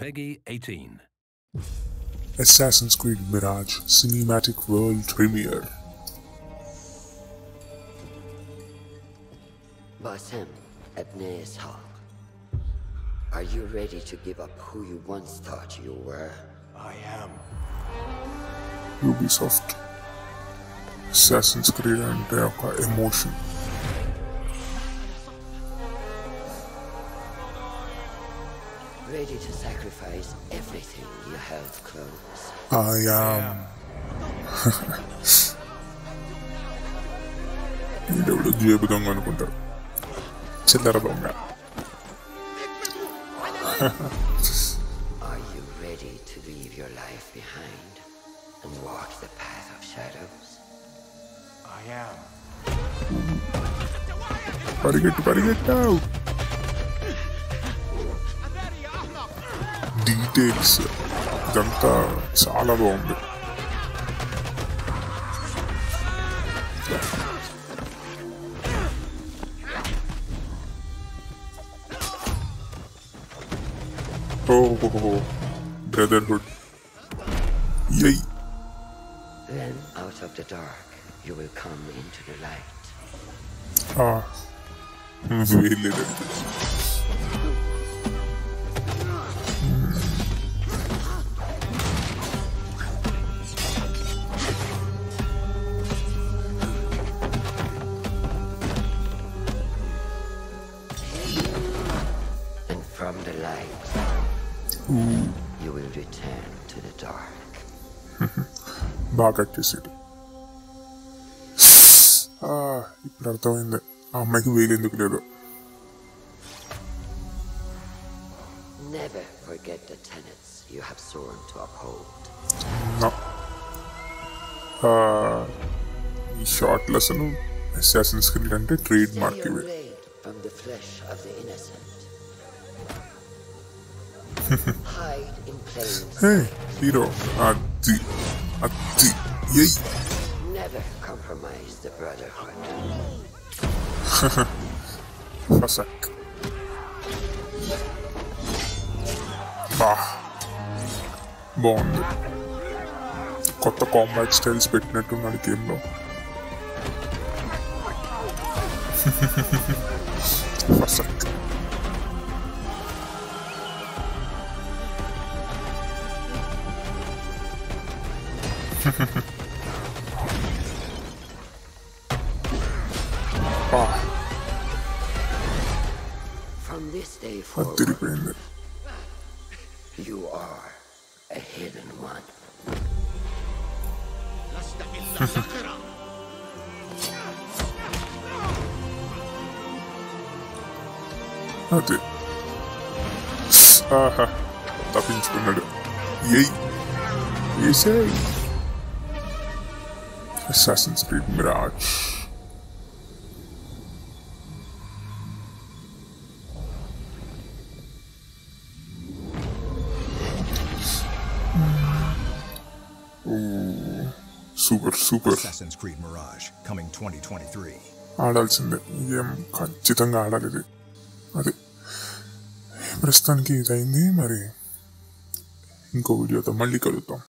PEGI 18. Assassin's Creed Mirage Cinematic World Premiere. Basim Ibn Is'haq, are you ready to give up who you once thought you were? I am. Ubisoft. Assassin's Creed and Deoka Emotion. Ready to sacrifice everything you held close? I am వీడెవడో జేబు దొంగ అనుకుంటారు చిల్లర దొంగ Are you ready to leave your life behind and walk the path of shadows? I am. పరిగెట్టు పరిగెట్టావు details ఇదంతా చాలా బాగుంది ఓహో brotherhood యై Then, out of the dark, you will come into the light. వేయలేదు And you will return to the dark. బాగా cut చేసాడు ఆ, ఇప్పుడు అర్థమైంది ఆ అమ్మాయికి వేలు ఎందుకు లేదు Never forget the tenets you have sworn to uphold. నా ఆ, ఈ షార్ట్ లెసన్ అసాసిన్స్ క్రీడ్ అంటే ట్రేడ్ Stay మార్క్ ఇవి away from the flesh of the innocent. Hide in plain hey sight. Hero అది అది ఎయ్ Never compromise the brotherhood. ఫసక్ బా బాగుంది కొత్త కాంబాట్ స్టైల్స్ పెట్టినట్టున్నాడు గేమ్లో ఫసక్ బా From this day అది forward, తిరిగిపోయింది you are a hidden one. అదే ఆహా తప్పించుకున్నాడు ఎయ్ ఏసేయ్ Assassin's Creed Mirage super super Assassin's Creed Mirage, coming 2023. ఆడాల్సిందే ఈ గేమ్ ఖచ్చితంగా ఆడాలి ఇది అది ప్రస్తుతానికి ఇది అయింది మరి ఇంకో వీడియోతో మళ్ళీ కలుద్దాం